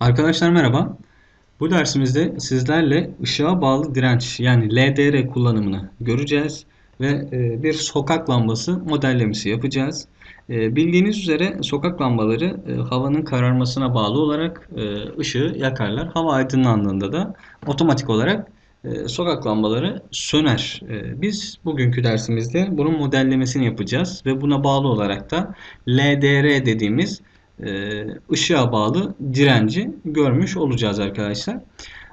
Arkadaşlar merhaba. Bu dersimizde sizlerle ışığa bağlı direnç yani LDR kullanımını göreceğiz ve e, bir sokak lambası modellemesi yapacağız. E, bildiğiniz üzere sokak lambaları e, havanın kararmasına bağlı olarak ışığı yakarlar. Hava aydınlandığında da otomatik olarak sokak lambaları söner. Biz bugünkü dersimizde bunun modellemesini yapacağız ve buna bağlı olarak da LDR dediğimiz e, ışığa bağlı direnci görmüş olacağız arkadaşlar.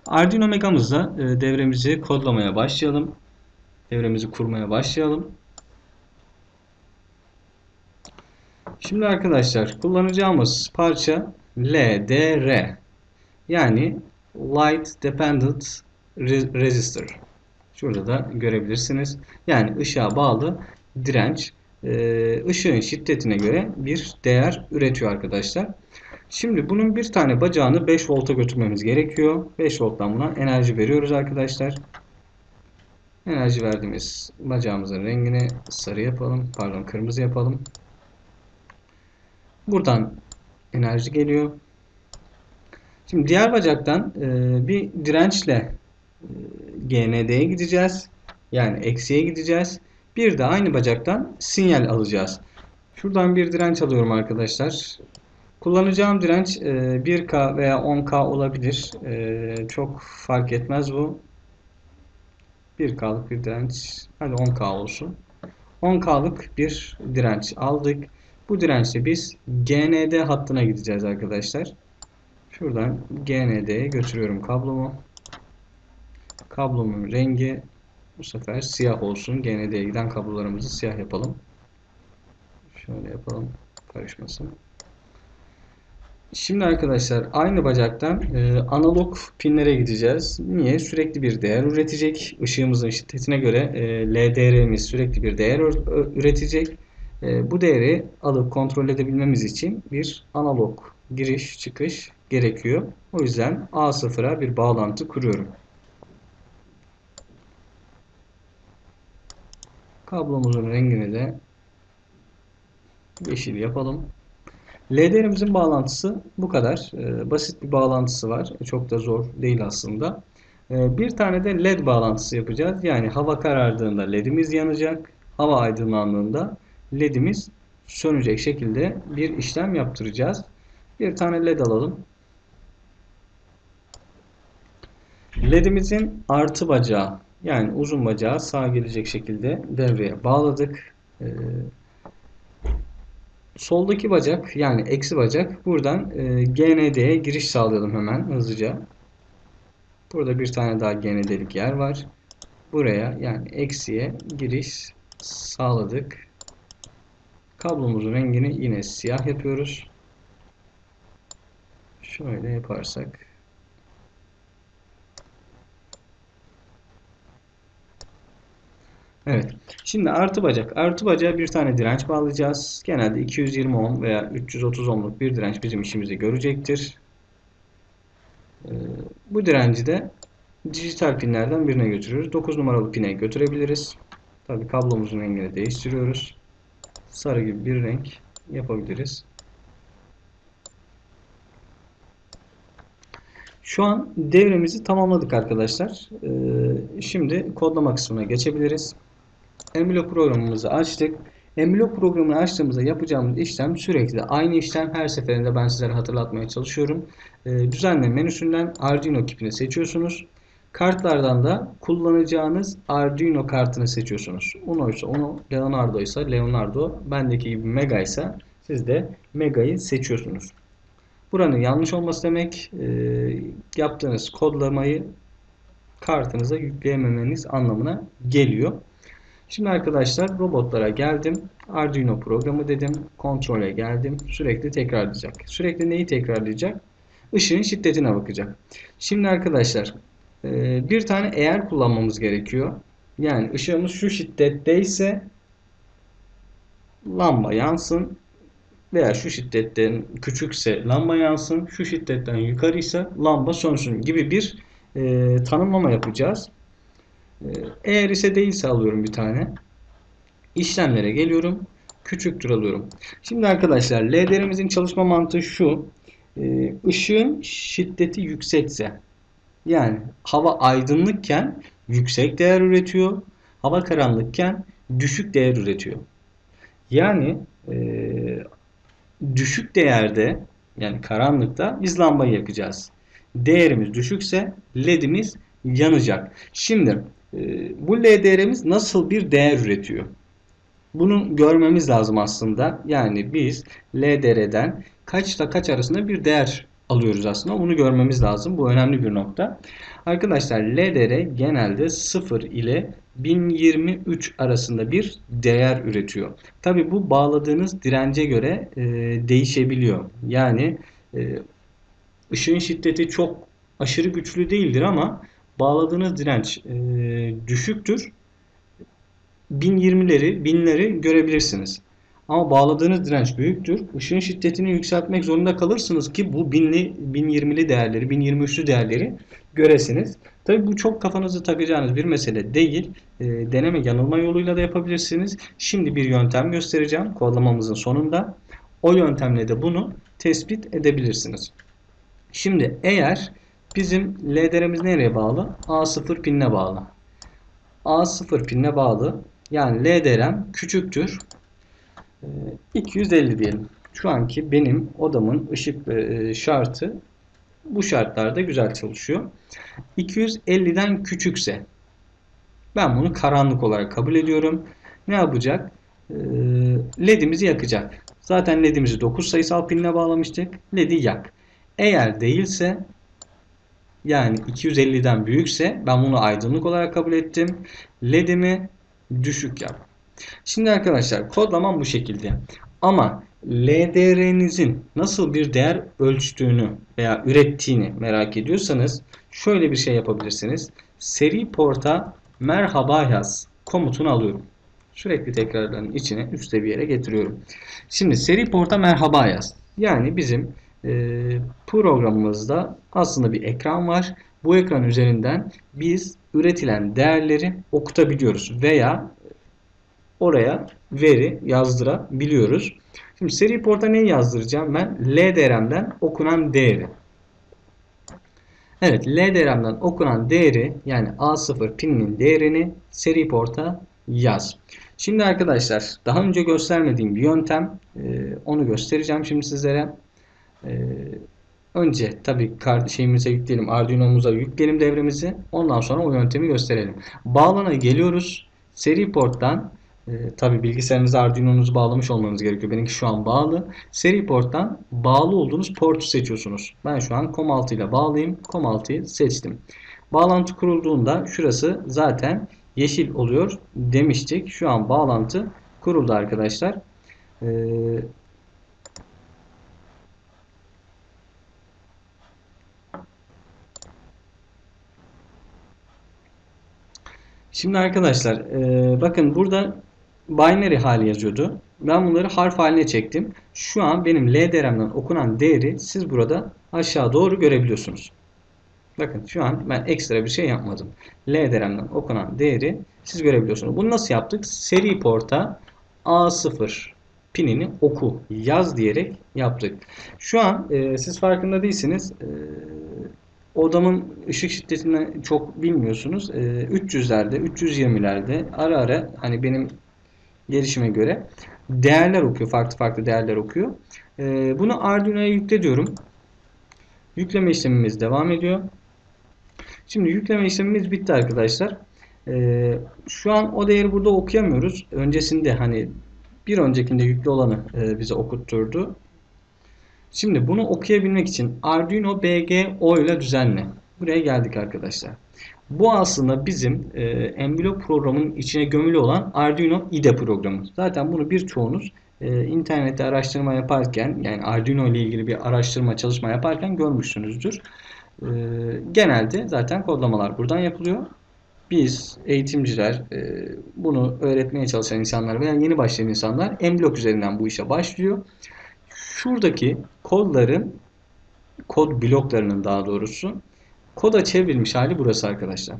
Arduino Mega'mızda e, devremizi kodlamaya başlayalım. Devremizi kurmaya başlayalım. Şimdi arkadaşlar kullanacağımız parça LDR yani Light Dependent Resistor. Şurada da görebilirsiniz. Yani ışığa bağlı direnç. Ee, ışığın şiddetine göre bir değer üretiyor arkadaşlar. Şimdi bunun bir tane bacağını 5 volta götürmemiz gerekiyor. 5 volttan buna enerji veriyoruz arkadaşlar. Enerji verdiğimiz bacağımızın rengini sarı yapalım. Pardon kırmızı yapalım. Buradan enerji geliyor. Şimdi diğer bacaktan e, bir dirençle e, GND'ye gideceğiz. Yani eksiye gideceğiz. Bir de aynı bacaktan sinyal alacağız. Şuradan bir direnç alıyorum arkadaşlar. Kullanacağım direnç 1K e, veya 10K olabilir. E, çok fark etmez bu. 1K'lık bir direnç. Hadi 10K olsun. 10K'lık bir direnç aldık. Bu dirençle biz GND hattına gideceğiz arkadaşlar. Şuradan GND'ye götürüyorum kablomu. Kablomun rengi bu sefer siyah olsun. GND'ye giden kablolarımızı siyah yapalım. Şöyle yapalım. Karışmasın. Şimdi arkadaşlar aynı bacaktan e, analog pinlere gideceğiz. Niye? Sürekli bir değer üretecek. Işığımızın şiddetine göre e, LDR'miz sürekli bir değer üretecek. E, bu değeri alıp kontrol edebilmemiz için bir analog giriş çıkış gerekiyor. O yüzden A0'a bir bağlantı kuruyorum. Kablomuzun rengini de yeşil yapalım. LDR'imizin bağlantısı bu kadar. Ee, basit bir bağlantısı var. Çok da zor değil aslında. Ee, bir tane de LED bağlantısı yapacağız. Yani hava karardığında LED'imiz yanacak. Hava aydınlandığında LED'imiz sönecek şekilde bir işlem yaptıracağız. Bir tane LED alalım. LED'imizin artı bacağı yani uzun bacağı sağa gelecek şekilde devreye bağladık. Ee, soldaki bacak yani eksi bacak buradan e, GND'ye giriş sağlayalım hemen hızlıca. Burada bir tane daha GND'lik yer var. Buraya yani eksiye giriş sağladık. Kablomuzun rengini yine siyah yapıyoruz. Şöyle yaparsak Evet. Şimdi artı bacak. Artı bacağa bir tane direnç bağlayacağız. Genelde 220 ohm veya 330 ohmluk bir direnç bizim işimizi görecektir. Ee, bu direnci de dijital pinlerden birine götürüyoruz. 9 numaralı pine götürebiliriz. Tabi kablomuzun rengini değiştiriyoruz. Sarı gibi bir renk yapabiliriz. Şu an devremizi tamamladık arkadaşlar. Ee, şimdi kodlama kısmına geçebiliriz. Emblok programımızı açtık. Emblok programını açtığımızda yapacağımız işlem sürekli aynı işlem. Her seferinde ben sizlere hatırlatmaya çalışıyorum. E, düzenle menüsünden Arduino kipini seçiyorsunuz. Kartlardan da kullanacağınız Arduino kartını seçiyorsunuz. Uno ise Uno, Leonardo ise Leonardo, bendeki gibi Mega ise siz de Mega'yı seçiyorsunuz. Buranın yanlış olması demek e, yaptığınız kodlamayı kartınıza yükleyememeniz anlamına geliyor. Şimdi arkadaşlar robotlara geldim. Arduino programı dedim. Kontrole geldim. Sürekli tekrarlayacak. Sürekli neyi tekrarlayacak? Işığın şiddetine bakacak. Şimdi arkadaşlar e, bir tane eğer kullanmamız gerekiyor. Yani ışığımız şu şiddetteyse lamba yansın veya şu şiddetten küçükse lamba yansın, şu şiddetten yukarıysa lamba sönsün gibi bir e, tanımlama yapacağız. Ee, eğer ise değilse alıyorum bir tane. İşlemlere geliyorum. Küçüktür alıyorum. Şimdi arkadaşlar LDR'imizin çalışma mantığı şu. e, ışığın şiddeti yüksekse yani hava aydınlıkken yüksek değer üretiyor. Hava karanlıkken düşük değer üretiyor. Yani e, düşük değerde yani karanlıkta biz lambayı yakacağız. Değerimiz düşükse ledimiz yanacak. Şimdi bu LDR'miz nasıl bir değer üretiyor? Bunu görmemiz lazım aslında. Yani biz LDR'den kaçla kaç arasında bir değer alıyoruz aslında. Bunu görmemiz lazım. Bu önemli bir nokta. Arkadaşlar LDR genelde 0 ile 1023 arasında bir değer üretiyor. Tabi bu bağladığınız dirence göre e, değişebiliyor. Yani e, ışığın şiddeti çok aşırı güçlü değildir ama bağladığınız direnç e, düşüktür. 1020'leri, binleri görebilirsiniz. Ama bağladığınız direnç büyüktür. Işığın şiddetini yükseltmek zorunda kalırsınız ki bu binli, 1020'li değerleri, 1023'lü değerleri göresiniz. Tabi bu çok kafanızı takacağınız bir mesele değil. E, deneme yanılma yoluyla da yapabilirsiniz. Şimdi bir yöntem göstereceğim kodlamamızın sonunda. O yöntemle de bunu tespit edebilirsiniz. Şimdi eğer bizim LDR'miz nereye bağlı? A0 pinine bağlı. A0 pinine bağlı. Yani LDR'm küçüktür. 250 diyelim. Şu anki benim odamın ışık e, şartı bu şartlarda güzel çalışıyor. 250'den küçükse ben bunu karanlık olarak kabul ediyorum. Ne yapacak? Ee, LED'imizi yakacak. Zaten LED'imizi 9 sayısal pinle bağlamıştık. LED'i yak. Eğer değilse yani 250'den büyükse ben bunu aydınlık olarak kabul ettim. LED'imi düşük yap. Şimdi arkadaşlar kodlamam bu şekilde. Ama LDR'nizin nasıl bir değer ölçtüğünü veya ürettiğini merak ediyorsanız şöyle bir şey yapabilirsiniz. Seri porta merhaba yaz komutunu alıyorum. Sürekli tekrarların içine üstte bir yere getiriyorum. Şimdi seri porta merhaba yaz. Yani bizim e, programımızda aslında bir ekran var. Bu ekran üzerinden biz üretilen değerleri okutabiliyoruz veya oraya veri yazdırabiliyoruz. Şimdi seri porta neyi yazdıracağım ben? LDRM'den okunan değeri. Evet LDRM'den okunan değeri yani A0 pininin değerini seri porta yaz. Şimdi arkadaşlar daha önce göstermediğim bir yöntem e, onu göstereceğim şimdi sizlere. E, önce tabii şeyimize yükleyelim Arduino'muza yükleyelim devremizi ondan sonra o yöntemi gösterelim. Bağlana geliyoruz. Seri porttan e, tabii bilgisayarınıza Arduino'nuzu bağlamış olmanız gerekiyor. Benimki şu an bağlı. Seri porttan bağlı olduğunuz portu seçiyorsunuz. Ben şu an COM6 ile bağlıyım. COM6'yı seçtim. Bağlantı kurulduğunda şurası zaten yeşil oluyor demiştik. Şu an bağlantı kuruldu arkadaşlar. Ee, Şimdi arkadaşlar e, bakın burada binary hali yazıyordu. Ben bunları harf haline çektim. Şu an benim LDR'mden okunan değeri siz burada aşağı doğru görebiliyorsunuz. Bakın şu an ben ekstra bir şey yapmadım. LDR'mden okunan değeri siz görebiliyorsunuz. Bunu nasıl yaptık? Seri porta A0 pinini oku yaz diyerek yaptık. Şu an e, siz farkında değilsiniz. E, odamın ışık şiddetini çok bilmiyorsunuz. E, 300'lerde, 320'lerde ara ara hani benim gelişime göre değerler okuyor. Farklı farklı değerler okuyor. E, bunu Arduino'ya yükle diyorum. Yükleme işlemimiz devam ediyor. Şimdi yükleme işlemimiz bitti arkadaşlar. E, şu an o değeri burada okuyamıyoruz. Öncesinde hani bir öncekinde yüklü olanı e, bize okutturdu. Şimdi bunu okuyabilmek için Arduino BGO ile düzenle. Buraya geldik arkadaşlar. Bu aslında bizim e, Emblo programının içine gömülü olan Arduino IDE programı. Zaten bunu birçoğunuz e, internette araştırma yaparken yani Arduino ile ilgili bir araştırma çalışma yaparken görmüşsünüzdür. E, genelde zaten kodlamalar buradan yapılıyor. Biz eğitimciler e, bunu öğretmeye çalışan insanlar veya yeni başlayan insanlar Mblok üzerinden bu işe başlıyor. Şuradaki kodların kod bloklarının daha doğrusu Koda çevrilmiş hali burası arkadaşlar.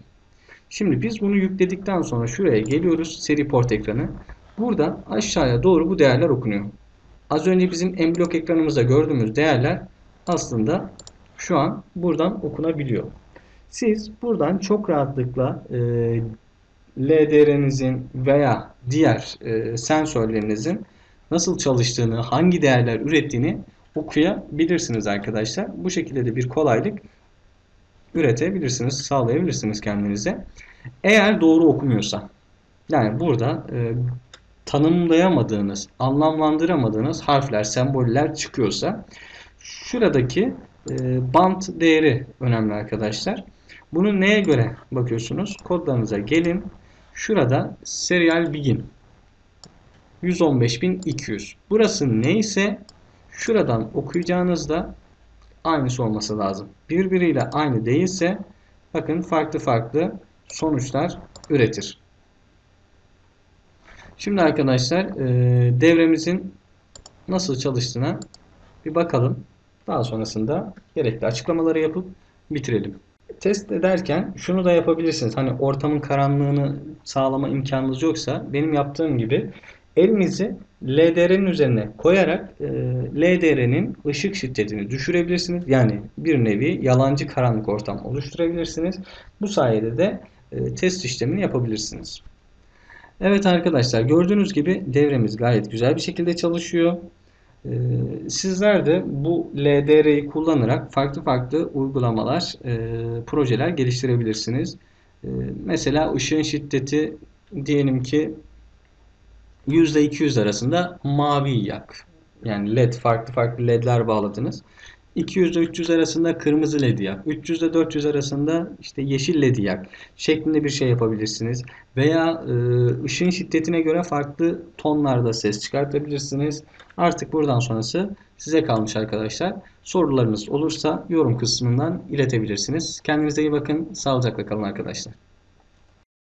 Şimdi biz bunu yükledikten sonra şuraya geliyoruz. Seri port ekranı. Burada aşağıya doğru bu değerler okunuyor. Az önce bizim en blok ekranımızda gördüğümüz değerler aslında şu an buradan okunabiliyor. Siz buradan çok rahatlıkla e, LDR'nizin veya diğer e, sensörlerinizin nasıl çalıştığını, hangi değerler ürettiğini okuyabilirsiniz arkadaşlar. Bu şekilde de bir kolaylık üretebilirsiniz, sağlayabilirsiniz kendinize. Eğer doğru okumuyorsa, yani burada e, tanımlayamadığınız, anlamlandıramadığınız harfler, semboller çıkıyorsa şuradaki e, bant değeri önemli arkadaşlar. Bunu neye göre bakıyorsunuz? Kodlarınıza gelin. Şurada serial begin 115.200. Burası neyse şuradan okuyacağınızda aynısı olması lazım. Birbiriyle aynı değilse bakın farklı farklı sonuçlar üretir. Şimdi arkadaşlar e, devremizin nasıl çalıştığına bir bakalım. Daha sonrasında gerekli açıklamaları yapıp bitirelim. Test ederken şunu da yapabilirsiniz. Hani ortamın karanlığını sağlama imkanınız yoksa benim yaptığım gibi elinizi LDR'nin üzerine koyarak e, LDR'nin ışık şiddetini düşürebilirsiniz. Yani bir nevi yalancı karanlık ortam oluşturabilirsiniz. Bu sayede de e, test işlemini yapabilirsiniz. Evet arkadaşlar gördüğünüz gibi devremiz gayet güzel bir şekilde çalışıyor. Ee, sizler de bu LDR'yi kullanarak farklı farklı uygulamalar, e, projeler geliştirebilirsiniz. Ee, mesela ışığın şiddeti diyelim ki %200 arasında mavi yak. Yani led farklı farklı ledler bağladınız. 200 ile 300 arasında kırmızı ledi yak. 300 ile 400 arasında işte yeşil ledi yak şeklinde bir şey yapabilirsiniz. Veya e, ışığın şiddetine göre farklı tonlarda ses çıkartabilirsiniz. Artık buradan sonrası size kalmış arkadaşlar. Sorularınız olursa yorum kısmından iletebilirsiniz. Kendinize iyi bakın. Sağlıcakla kalın arkadaşlar.